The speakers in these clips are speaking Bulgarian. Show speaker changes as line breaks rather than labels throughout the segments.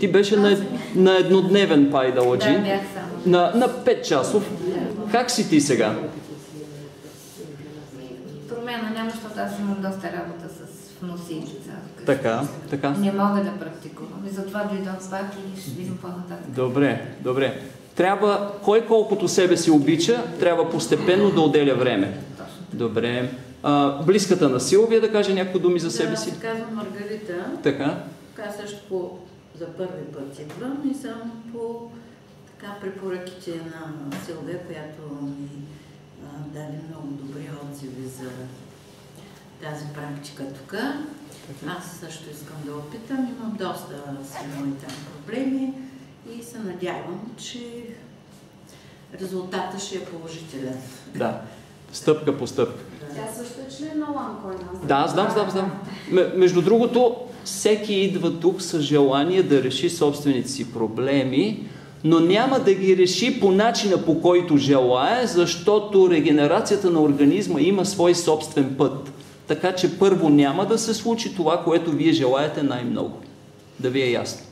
Ти беше на, на еднодневен пайдаладжи.
Да, бях само.
На, на 5 часов. Как си ти сега?
Промяна няма, защото аз имам доста работа с вносилица.
Така, така.
Не мога да практикувам. И затова дойдох пак и ще видим по-нататък.
Добре, добре. Трябва, кой колкото себе си обича, трябва постепенно да отделя време. Добре. А, близката на Силвия да каже някои думи за себе
Да,
си.
аз се казвам Маргарита.
Така.
Така също по, за първи път идвам и съм по така препоръките на Силвия, която ми а, даде много добри отзиви за тази практика тук. Аз също искам да опитам. Имам доста свои там проблеми и се надявам, че резултатът ще е положителен.
Да. Стъпка по стъпка.
Тя също е член на Ланкойна.
Да, знам, знам, знам. Между другото, всеки идва тук с желание да реши собствените си проблеми, но няма да ги реши по начина по който желая, защото регенерацията на организма има свой собствен път. Така че първо няма да се случи това, което вие желаете най-много. Да ви е ясно.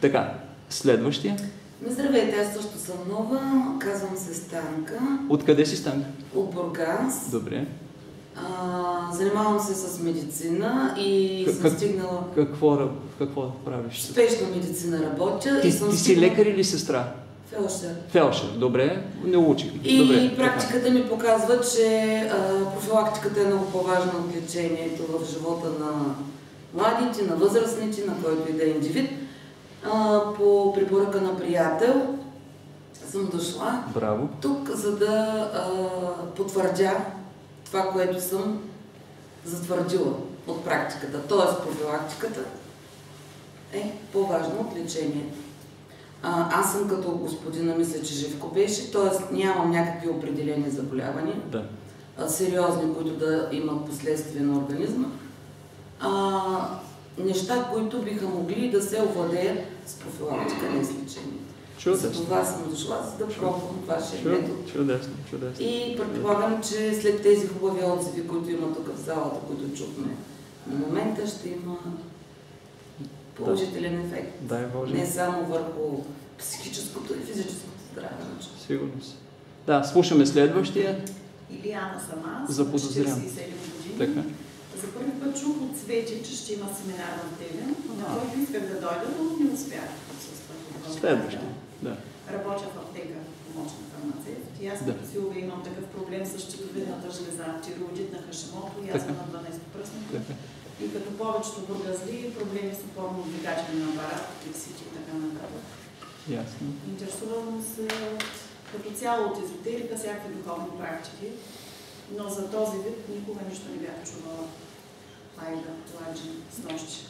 Така, следващия.
Здравейте, аз също съм нова. Казвам се Станка
Откъде си Станка?
от Бургас.
Добре.
А, занимавам се с медицина и
Как-
съм стигнала...
Какво, какво правиш?
Спешна медицина работя
Ти,
и съм
ти си
стигнала...
лекар или сестра?
Фелшер.
Фелшер. Добре, не учихме.
И
Добре. така.
практиката ми показва, че а, профилактиката е много по-важна от лечението в живота на младите, на възрастните, на който и да е индивид. А, по препоръка на приятел съм дошла
Браво.
тук, за да а, потвърдя това, което съм затвърдила от практиката. Тоест профилактиката е по-важна от лечението. А, аз съм като господина, мисля, че Живко беше, т.е. нямам някакви определени заболявания,
Да.
а, сериозни, които да имат последствия на организма. А, неща, които биха могли да се овладеят с профилактика, не с лечение. За
Чудесно.
това съм дошла, за да пробвам вашия метод.
Чудесно, чудесно, чудесно.
И предполагам, че след тези хубави отзиви, които има тук в залата, които чухме на момента, ще има положителен ефект.
Дай Боже.
Не само върху психическото и физическото здраве.
Сигурно си. Да, слушаме следващия.
Съм аз,
Заподозрям.
47 години.
Така.
За първи път чух от Свети, че ще има семинар в Девин, на който исках да дойда, но не успях да присъствам.
Следващия. Да.
Работя в аптека, помощник фармацевт. И аз
Да.
като Силва имам такъв проблем с щитовидната жлеза, тироидит на Хашимото и аз съм на 12 пръснато.
Така.
И като повечето бургазли, проблеми с опорно-двигателен апарат, липсити и така нататък.
Ясно.
Интересувам се като цяло от езотерика, всякакви духовни практики, но за този вид никога нищо не бях чувала. Ладжи, с нощи.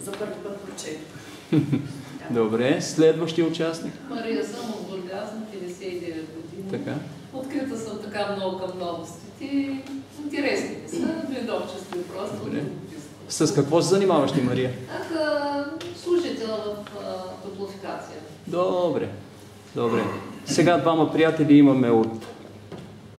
За първи път прочетох.
Добре, следващия участник.
Мария съм от Бургас на 59 години.
Така.
Открита съм така много към новостите. Интересни са. Дойдох чисто и просто.
Добре. С какво се занимаваш ти, Мария?
Ах, служител в топлофикация.
Добре. Добре. Сега двама приятели имаме от